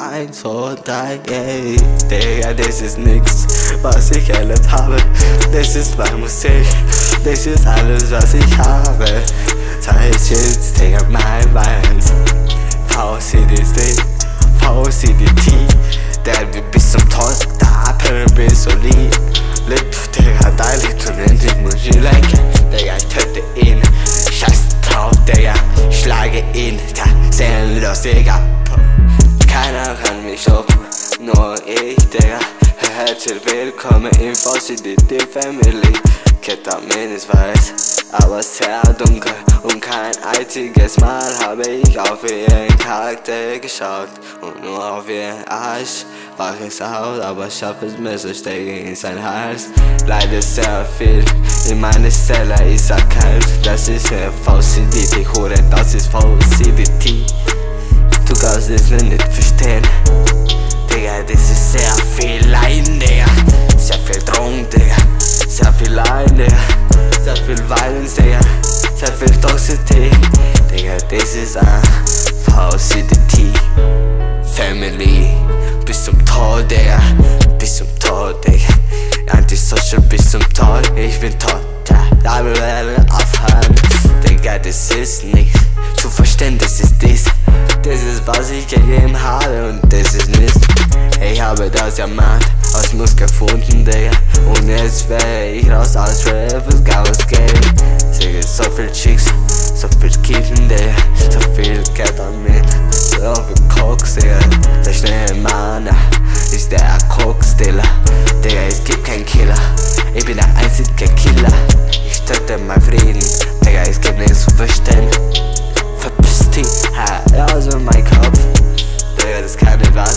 Eins, zwei, drei, ey, Digga, das ist nix, was ich erlebt habe. Das ist meine Musik, das ist alles, was ich habe. Zeit jetzt, Digga, mein Bein. VCDC, VCDT, der wir bis zum Tod, da bis so lieb. Lip, Digga, dein Lied und endlich muss ich lenken. Digga, ich töte ihn, scheiß drauf, Digga, schlage ihn, da, seelenlos, Digga. Herzlich willkommen im VCDT Family. Ketamin ist weiß, aber sehr dunkel. Und kein einziges Mal habe ich auf ihren Charakter geschaut. Und nur auf ihren Arsch wach es aus, aber schaff es mir so stecke in sein Hals. Leider sehr viel in meine Zelle, ich sag kalt, das ist VCDT, Hure, das ist VCDT. Du kannst es nicht verstehen. Viel Violence, Digga. Sehr viel Toxicity. Digga, das ist ein VCDT. Family. Bis zum Tod, Digga. Bis zum Tod, Digga. Antisocial bis zum Tod. Ich bin tot. Da will aufhören. Digga, das ist nicht zu verstehen, das ist dies. Das ist was ich gegeben habe und das ist Mist Ich habe das Diamant aus Mus gefunden, Digga Und jetzt wäre ich raus aus Rap, over Digga. Der schnelle Mana ist der Koksteller Digga, es gibt keinen Killer. Ich bin der einzige Killer. Ich töte mein Frieden. Digga, es gibt nichts zu verstehen. Verpiss dich, ha, also mein Kopf. Digga, das kann nicht wahr